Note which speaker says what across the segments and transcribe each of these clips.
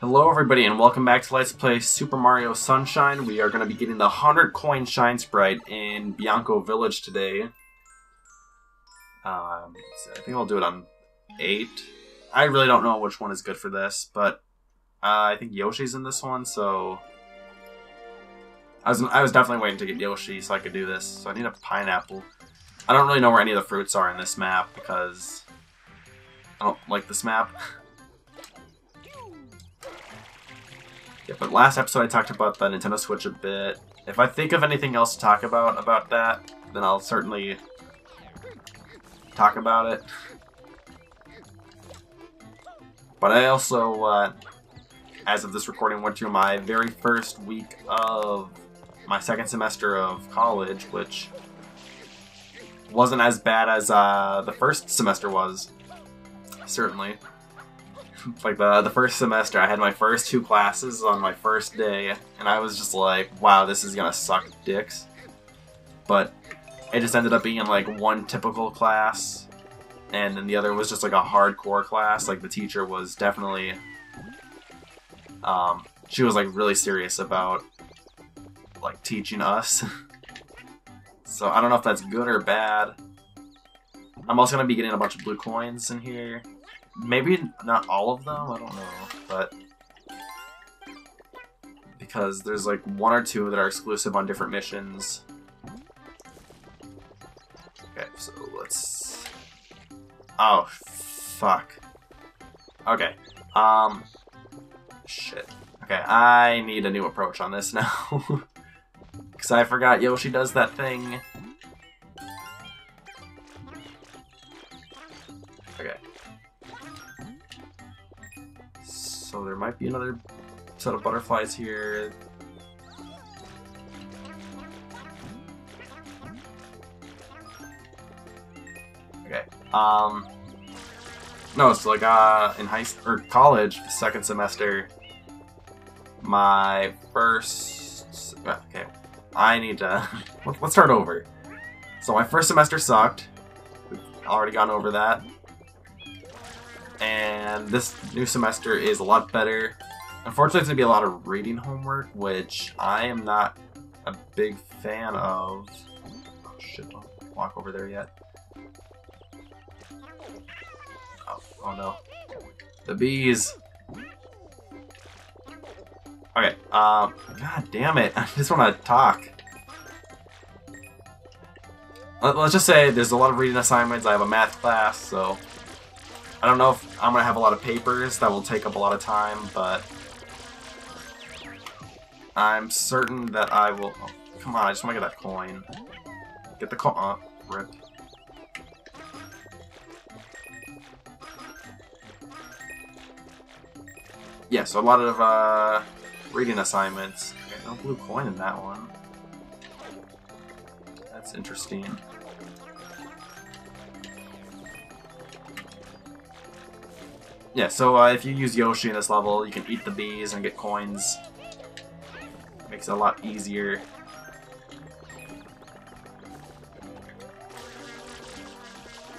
Speaker 1: Hello everybody and welcome back to Let's Play Super Mario Sunshine. We are going to be getting the 100 coin Shine Sprite in Bianco Village today. Um, I think I'll do it on 8. I really don't know which one is good for this, but uh, I think Yoshi's in this one, so... I was, I was definitely waiting to get Yoshi so I could do this, so I need a pineapple. I don't really know where any of the fruits are in this map because I don't like this map. Yeah, but last episode I talked about the Nintendo Switch a bit. If I think of anything else to talk about about that, then I'll certainly talk about it. But I also, uh, as of this recording, went through my very first week of my second semester of college, which wasn't as bad as uh, the first semester was, certainly like the the first semester, I had my first two classes on my first day, and I was just like, wow, this is gonna suck dicks. But it just ended up being like one typical class, and then the other was just like a hardcore class. Like the teacher was definitely, um, she was like really serious about like teaching us. so I don't know if that's good or bad. I'm also gonna be getting a bunch of blue coins in here. Maybe not all of them, I don't know, but because there's like one or two that are exclusive on different missions. Okay, so let's... Oh, fuck. Okay, um... Shit. Okay, I need a new approach on this now. Because I forgot Yoshi does that thing So there might be another set of butterflies here. Okay. Um. No, so like uh, in high or college, second semester, my first. Okay, I need to. Let's start over. So my first semester sucked. We've already gone over that and this new semester is a lot better. Unfortunately, it's going to be a lot of reading homework, which I am not a big fan of. Oh shit, don't walk over there yet. Oh, oh no. The bees! Okay, um, god damn it, I just want to talk. Let's just say there's a lot of reading assignments, I have a math class, so I don't know if I'm going to have a lot of papers that will take up a lot of time, but I'm certain that I will... Oh, come on, I just want to get that coin. Get the coin. Oh, rip. Yeah, so a lot of uh, reading assignments. Okay, no blue coin in that one. That's interesting. Yeah, so uh, if you use Yoshi in this level, you can eat the bees and get coins. Makes it a lot easier.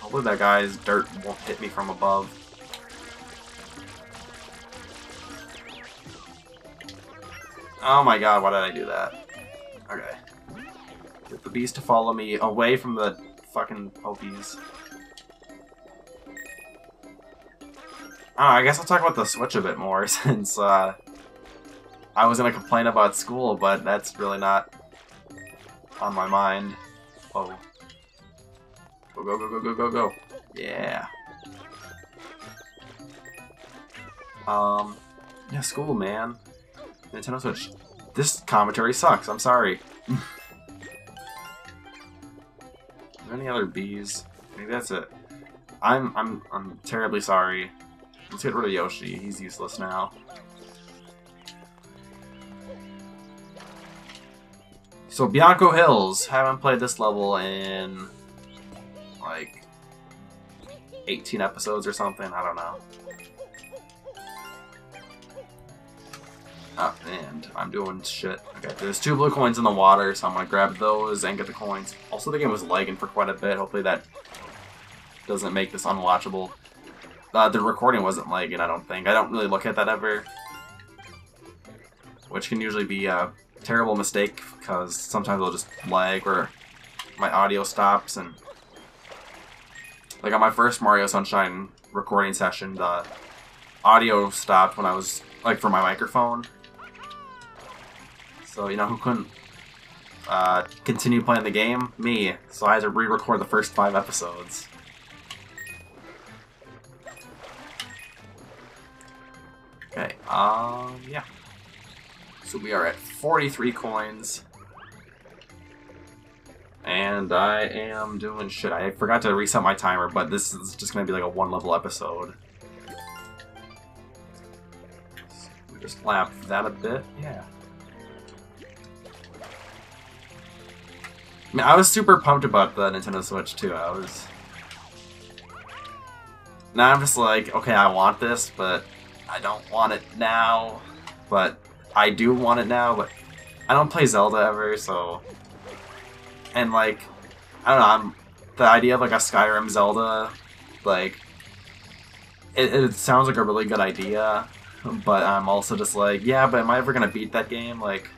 Speaker 1: Hopefully that guy's dirt won't hit me from above. Oh my god, why did I do that? Okay. Get the bees to follow me away from the fucking pokeys. Oh, I guess I'll talk about the Switch a bit more since uh, I was gonna complain about school, but that's really not on my mind. Oh. Go, go, go, go, go, go, go. Yeah. Um, yeah, school, man. Nintendo Switch. This commentary sucks, I'm sorry. any other bees? Maybe that's it. I'm, I'm, I'm terribly sorry. Let's get rid of Yoshi. He's useless now. So Bianco Hills. Haven't played this level in like 18 episodes or something. I don't know. Oh, and I'm doing shit. Okay, there's two blue coins in the water, so I'm gonna grab those and get the coins. Also, the game was lagging for quite a bit. Hopefully that doesn't make this unwatchable. Uh, the recording wasn't lagging, I don't think. I don't really look at that ever. which can usually be a terrible mistake because sometimes it'll just lag or my audio stops and like on my first Mario Sunshine recording session, the audio stopped when I was like for my microphone. So you know who couldn't uh, continue playing the game? Me. So I had to re-record the first five episodes. Okay, um, yeah. So we are at 43 coins. And I am doing shit. I forgot to reset my timer, but this is just gonna be like a one level episode. So we just lap that a bit, yeah. I, mean, I was super pumped about the Nintendo Switch too. I was. Now I'm just like, okay, I want this, but I don't want it now. But I do want it now, but I don't play Zelda ever, so and like I don't know, I'm the idea of like a Skyrim Zelda, like it, it sounds like a really good idea, but I'm also just like, yeah, but am I ever gonna beat that game? Like,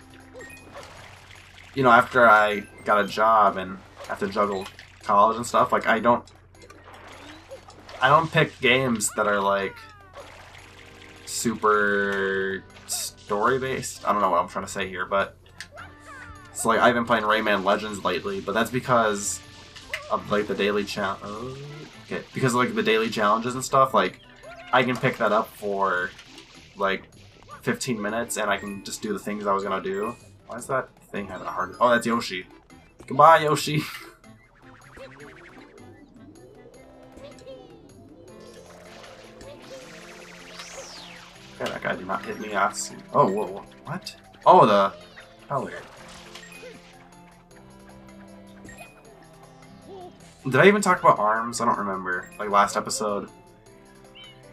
Speaker 1: you know, after I got a job and have to juggle college and stuff, like I don't, I don't pick games that are like super story based. I don't know what I'm trying to say here, but so like I've been playing Rayman Legends lately, but that's because of like the daily challenge. Oh, okay, because of, like the daily challenges and stuff. Like I can pick that up for like 15 minutes, and I can just do the things I was gonna do. Why is that thing having a hard? Oh, that's Yoshi. Goodbye, Yoshi. Okay, that guy did not hit me. Oh, whoa, what? Oh, the... Weird. Did I even talk about ARMS? I don't remember. Like last episode.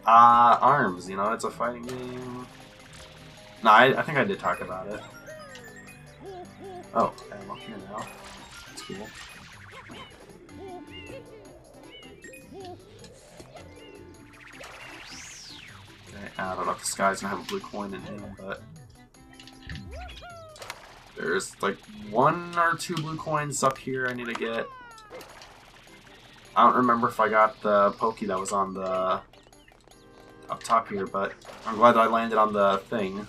Speaker 1: Uh, ARMS, you know, it's a fighting game. No, I, I think I did talk about it. Oh, I'm up here now. That's cool. I don't know if this guy's gonna have a blue coin in him, but... There's like one or two blue coins up here I need to get. I don't remember if I got the pokey that was on the up top here, but I'm glad I landed on the thing.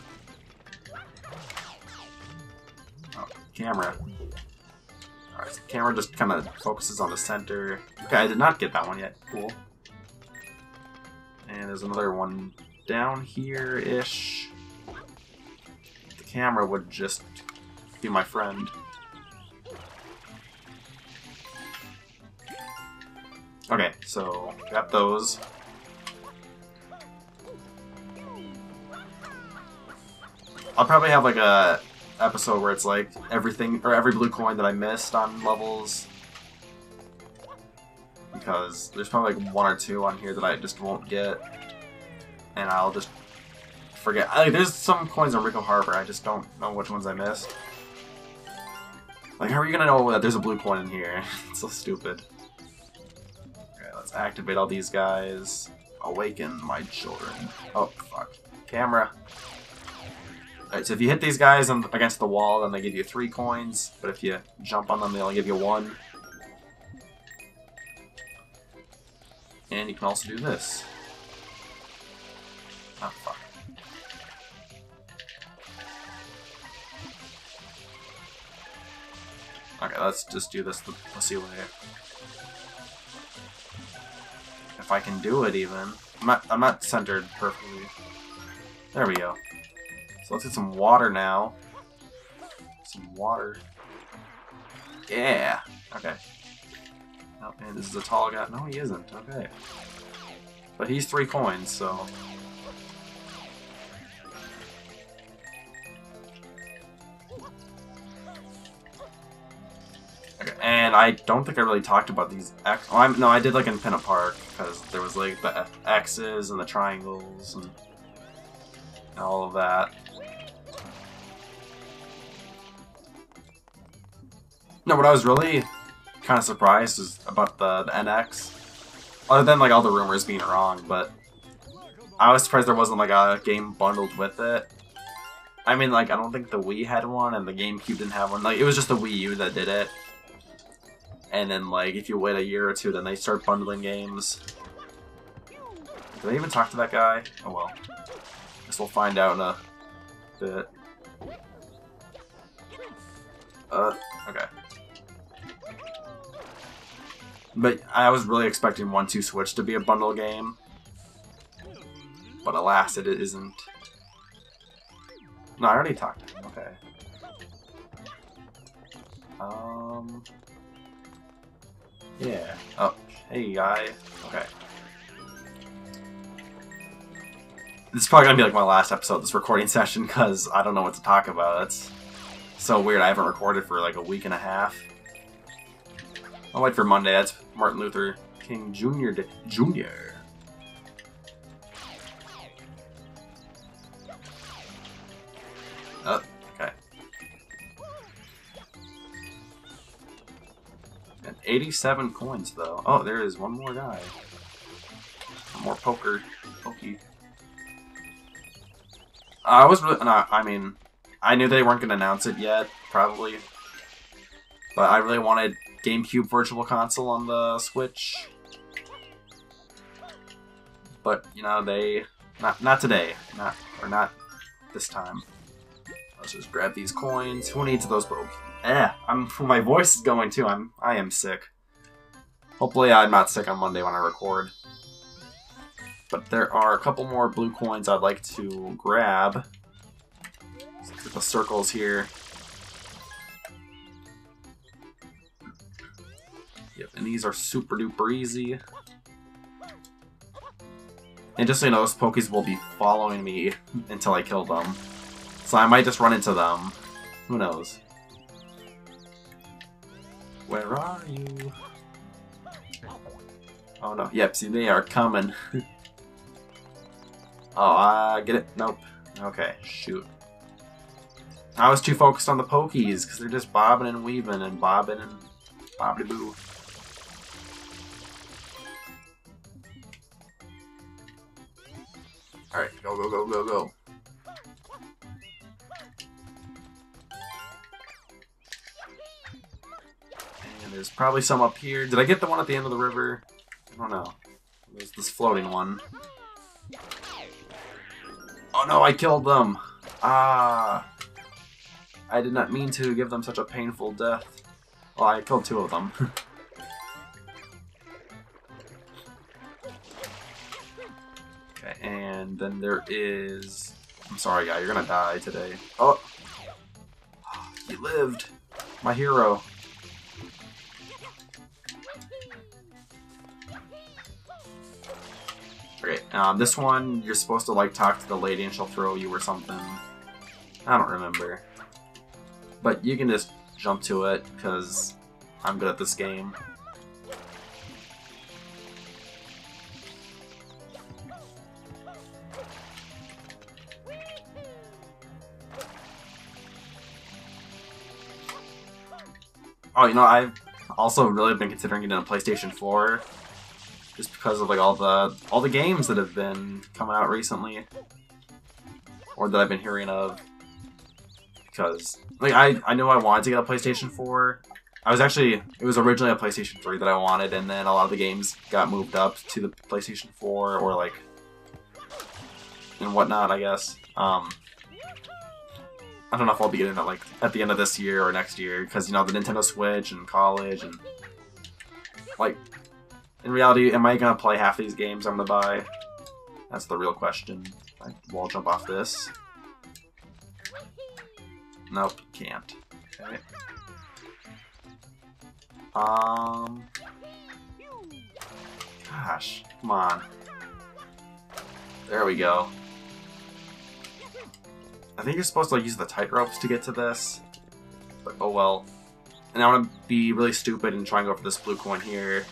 Speaker 1: Oh, camera. Alright, so camera just kind of focuses on the center. Okay, I did not get that one yet. Cool. And there's another one down here-ish. The camera would just be my friend. Okay, so got those. I'll probably have like a episode where it's like everything or every blue coin that I missed on levels. Because there's probably like one or two on here that I just won't get. And I'll just forget. Like, there's some coins on Ricco Harbor, I just don't know which ones I missed. Like, how are you gonna know that there's a blue coin in here? it's so stupid Okay, let's activate all these guys. Awaken my children. Oh, fuck. Camera. Alright, so if you hit these guys against the wall, then they give you three coins. But if you jump on them, they only give you one. And you can also do this. Okay, let's just do this the pussy way if I can do it even. I'm not, I'm not centered perfectly. There we go. So let's get some water now. Some water. Yeah. Okay. Oh, man, this is a tall guy. No, he isn't. Okay. But he's three coins, so... And I don't think I really talked about these X. Oh, no, I did like in Pinna Park because there was like the X's and the triangles and all of that. No, what I was really kind of surprised is about the, the NX. Other than like all the rumors being wrong, but I was surprised there wasn't like a game bundled with it. I mean, like, I don't think the Wii had one, and the GameCube didn't have one. Like, it was just the Wii U that did it. And then, like, if you wait a year or two, then they start bundling games. Did I even talk to that guy? Oh well. I Guess we'll find out in a bit. Uh, okay. But I was really expecting 1-2 Switch to be a bundle game. But alas, it isn't. No, I already talked. Okay. Um. Yeah. Oh, hey, guy. Okay. This is probably gonna be like my last episode this recording session because I don't know what to talk about. It's so weird. I haven't recorded for like a week and a half. I'll wait for Monday. That's Martin Luther King Jr. Jr. 87 coins, though. Oh, there is one more guy. One more poker. Pokey. I was really... I mean, I knew they weren't going to announce it yet, probably. But I really wanted GameCube Virtual Console on the Switch. But, you know, they... Not, not today. Not, or not this time. Let's just grab these coins. Who needs those both? Eh, I'm my voice is going too. I'm I am sick. Hopefully I'm not sick on Monday when I record. But there are a couple more blue coins I'd like to grab. the circles here. Yep, and these are super duper easy. And just so you know, those Pokeys will be following me until I kill them. So I might just run into them. Who knows? Where are you? Oh no, yep, see they are coming. oh, uh, get it? Nope. Okay, shoot. I was too focused on the Pokeys, because they're just bobbing and weaving and bobbing and bobbity boo. Alright, go, go, go, go, go. There's probably some up here. Did I get the one at the end of the river? I don't know. There's this floating one. Oh no, I killed them! Ah! I did not mean to give them such a painful death. Well, I killed two of them. okay, and then there is... I'm sorry, guy, you're gonna die today. Oh! He lived! My hero. Um, this one, you're supposed to like talk to the lady and she'll throw you or something. I don't remember. But you can just jump to it, because I'm good at this game. Oh, you know, I've also really been considering getting a PlayStation 4 just because of like all the all the games that have been coming out recently, or that I've been hearing of. Because like I I knew I wanted to get a PlayStation 4. I was actually it was originally a PlayStation 3 that I wanted, and then a lot of the games got moved up to the PlayStation 4 or like and whatnot. I guess. Um, I don't know if I'll be getting it like at the end of this year or next year because you know the Nintendo Switch and college and like in reality, am I gonna play half these games I'm gonna buy? That's the real question. I wall jump off this. Nope, can't. Okay. Um. Gosh, come on. There we go. I think you're supposed to use the tight ropes to get to this. But oh well. And I want to be really stupid and try and go for this blue coin here.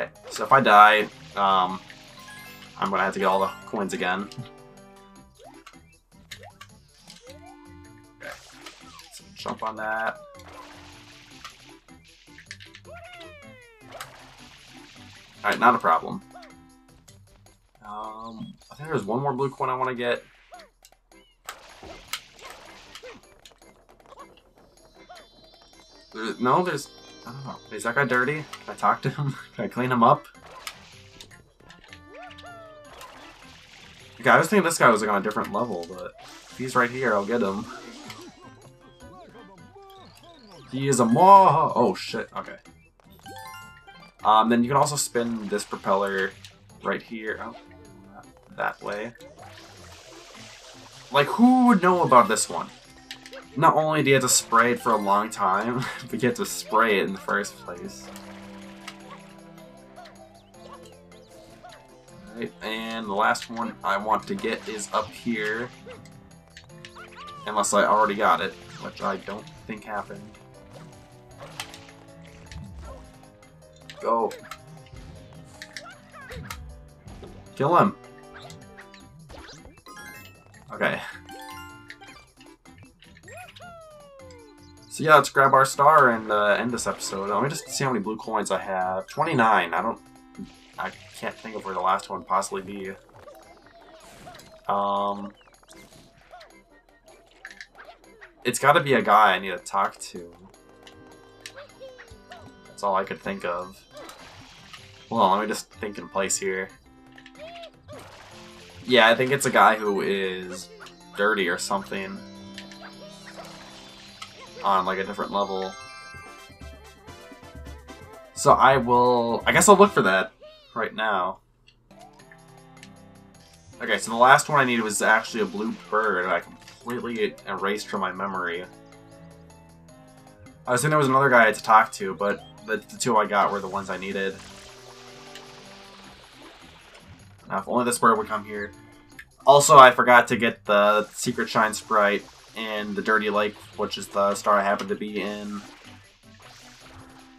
Speaker 1: Okay, so if I die, um, I'm gonna have to get all the coins again. Okay, so jump on that. Alright, not a problem. Um, I think there's one more blue coin I want to get. There, no, there's... Don't know. Is that guy dirty? Can I talk to him? Can I clean him up? Okay, I was thinking this guy was like on a different level, but if he's right here, I'll get him. He is a maw. Oh shit. Okay. Um, then you can also spin this propeller right here. Oh, that way. Like, who would know about this one? Not only do you have to spray it for a long time, but you have to spray it in the first place. Alright, and the last one I want to get is up here. Unless I already got it, which I don't think happened. Go. Kill him. Okay. So yeah, let's grab our star and uh, end this episode. Let me just see how many blue coins I have. 29. I don't... I can't think of where the last one possibly be. Um... It's gotta be a guy I need to talk to. That's all I could think of. On, let me just think in place here. Yeah, I think it's a guy who is dirty or something. On like a different level. So I will... I guess I'll look for that right now. Okay, so the last one I needed was actually a blue bird, I completely erased from my memory. I was thinking there was another guy I had to talk to, but the, the two I got were the ones I needed. Now, if only this bird would come here. Also, I forgot to get the Secret Shine Sprite in the Dirty Lake, which is the star I happen to be in.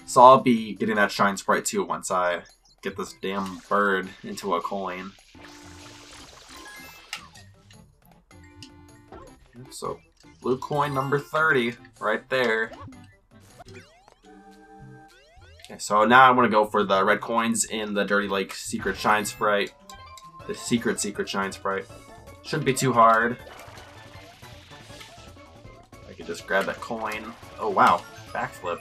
Speaker 1: So I'll be getting that Shine Sprite too once I get this damn bird into a coin. So, blue coin number 30, right there. Okay, so now I'm going to go for the red coins in the Dirty Lake Secret Shine Sprite. The secret secret shine sprite. Shouldn't be too hard. Could just grab that coin. Oh wow, backflip.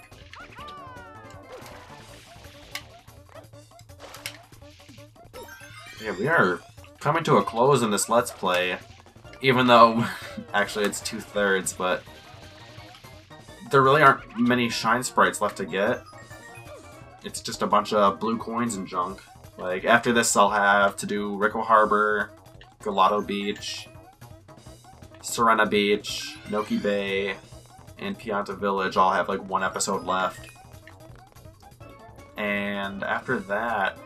Speaker 1: Yeah, we are coming to a close in this Let's Play. Even though, actually it's two-thirds, but... There really aren't many Shine Sprites left to get. It's just a bunch of blue coins and junk. Like, after this, I'll have to do Ricco Harbor, Gelato Beach, Sirena Beach, Noki Bay, and Pianta Village all have like one episode left. And after that,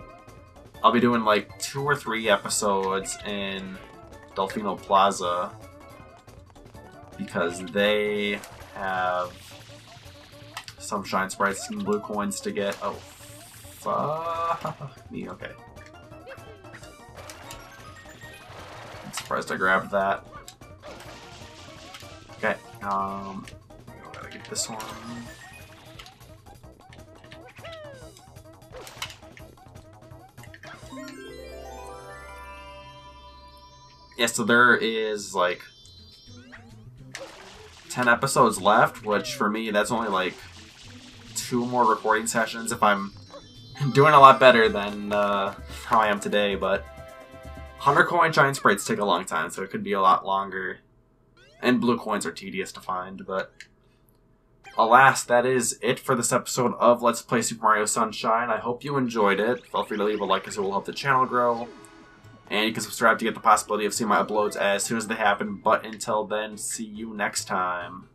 Speaker 1: I'll be doing like two or three episodes in Delfino Plaza because they have some shine sprites and blue coins to get. Oh, Fuck me, okay. I'm surprised I grabbed that. Um, gotta get this one. Yeah, so there is like 10 episodes left, which for me, that's only like two more recording sessions if I'm doing a lot better than uh, how I am today, but 100 coin shine sprites take a long time, so it could be a lot longer. And blue coins are tedious to find, but alas, that is it for this episode of Let's Play Super Mario Sunshine. I hope you enjoyed it. Feel free to leave a like as it will help the channel grow. And you can subscribe to get the possibility of seeing my uploads as soon as they happen. But until then, see you next time.